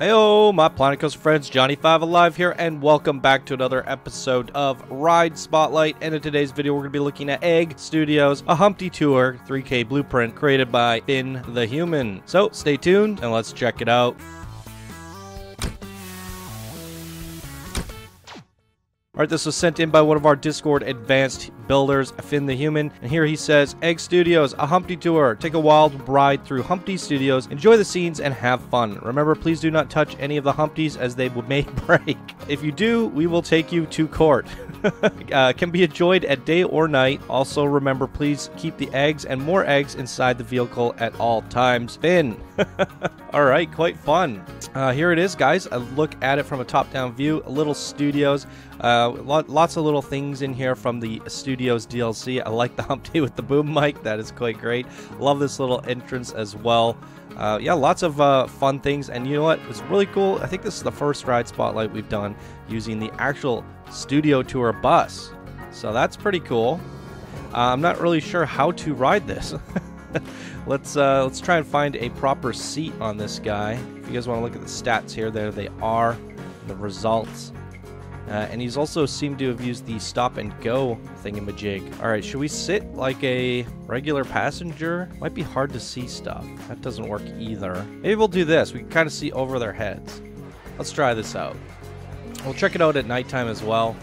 Heyo, my Planet friends, Jonny Five Alive here, and welcome back to another episode of Ride Spotlight. And in today's video, we're going to be looking at Egg Studios, a Humpty Tour 3K blueprint created by Finn the Human. So stay tuned and let's check it out. Alright, this was sent in by one of our Discord advanced builders, Finn the Human, and here he says, Egg Studios, a Humpty tour. Take a wild ride through Humpty Studios, enjoy the scenes, and have fun. Remember, please do not touch any of the Humpties as they may break. If you do, we will take you to court. uh, can be enjoyed at day or night. Also, remember, please keep the eggs and more eggs inside the vehicle at all times. Finn. all right, quite fun. Uh, here it is, guys. A look at it from a top-down view. Little studios. Uh, lots of little things in here from the Studios DLC. I like the Humpty with the boom mic. That is quite great. Love this little entrance as well. Uh, yeah, lots of uh, fun things. And you know what? It's really cool. I think this is the first ride spotlight we've done using the actual Studio Tour bus. So that's pretty cool. Uh, I'm not really sure how to ride this. let's uh, let's try and find a proper seat on this guy. If you guys want to look at the stats here, there they are, the results. Uh, and he's also seemed to have used the stop and go thingamajig. Alright, should we sit like a regular passenger? Might be hard to see stuff. That doesn't work either. Maybe we'll do this. We can kind of see over their heads. Let's try this out. We'll check it out at nighttime as well.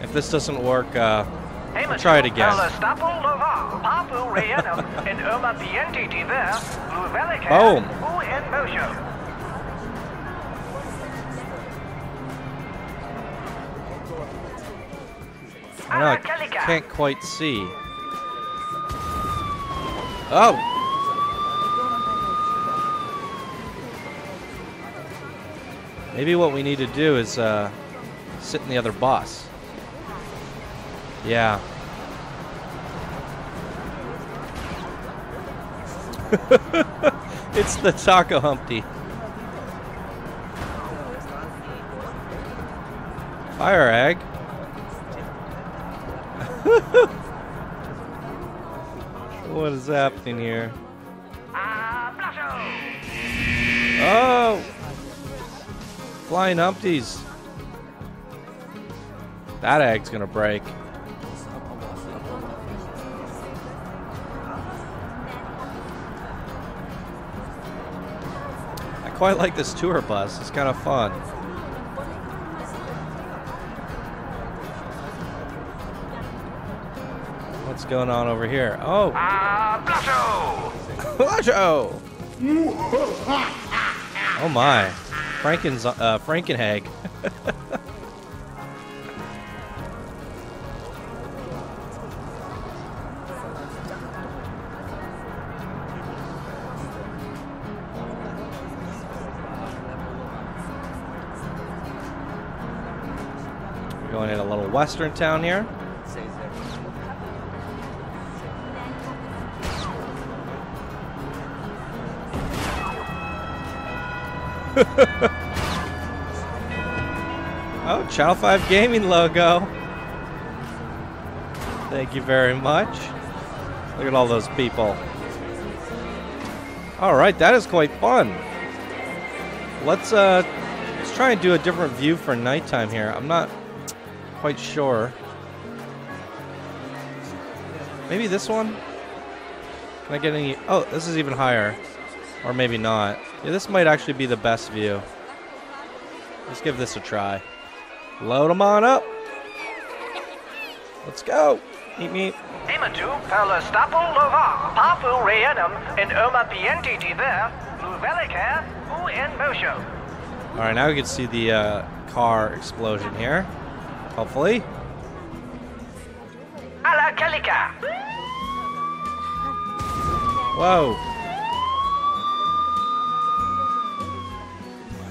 If this doesn't work, uh, we'll try it again. Boom! I can't quite see. Oh! Maybe what we need to do is uh, sit in the other bus. Yeah. it's the Taco Humpty. Fire egg. what is happening here? Oh! Flying Humpties. That egg's gonna break. I quite like this tour bus. It's kind of fun. What's going on over here? Oh. Ah, Blasho! oh my. Franken's uh, Frankenhag. Going in a little western town here. oh, Channel 5 Gaming logo. Thank you very much. Look at all those people. All right, that is quite fun. Let's uh, let's try and do a different view for nighttime here. I'm not quite sure. Maybe this one? Can I get any? Oh, this is even higher. Or maybe not. Yeah, this might actually be the best view. Let's give this a try. Load them on up. Let's go. Meet me. Alright, now we can see the uh, car explosion here. Hopefully. Whoa.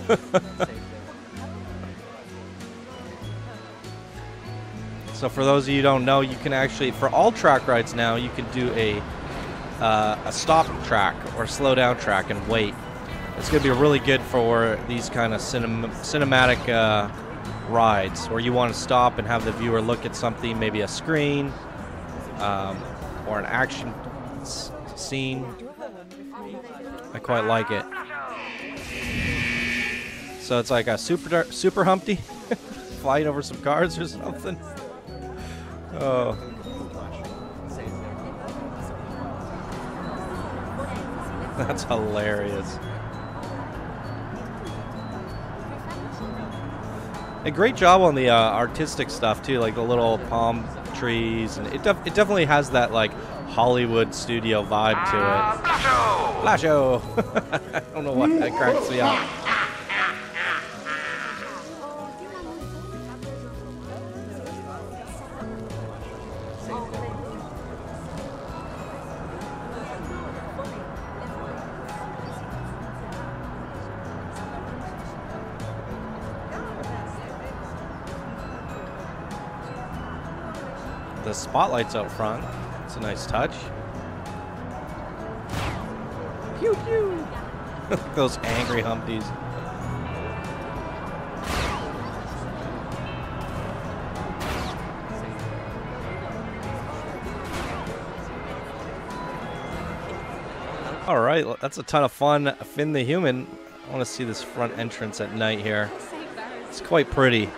so for those of you who don't know, you can actually, for all track rides now, you can do a uh, a stop track or slow down track and wait. It's going to be really good for these kind of cinem cinematic uh, rides where you want to stop and have the viewer look at something, maybe a screen um, or an action scene. I quite like it. So it's like a super super Humpty flying over some cars or something. Oh. That's hilarious. A great job on the uh, artistic stuff too, like the little palm trees, and it def it definitely has that like Hollywood studio vibe to it. Blasho! Blasho! I don't know why that cracks me up. The spotlights out front. It's a nice touch. Pew pew! Those angry Humpties. All right, that's a ton of fun. Finn the Human. I want to see this front entrance at night here. It's quite pretty.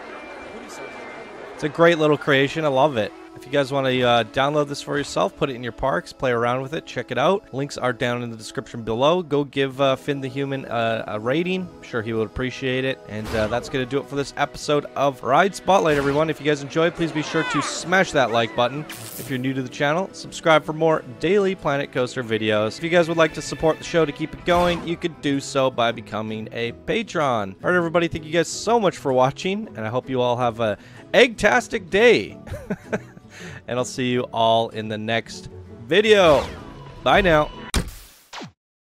It's a great little creation. I love it. If you guys want to uh, download this for yourself, put it in your parks, play around with it, check it out. Links are down in the description below. Go give uh, Finn the Human uh, a rating. I'm sure he would appreciate it. And uh, that's going to do it for this episode of Ride Spotlight, everyone. If you guys enjoyed, please be sure to smash that like button. If you're new to the channel, subscribe for more daily Planet Coaster videos. If you guys would like to support the show to keep it going, you could do so by becoming a patron. All right, everybody, thank you guys so much for watching, and I hope you all have a egg-tastic day. and I'll see you all in the next video. Bye now.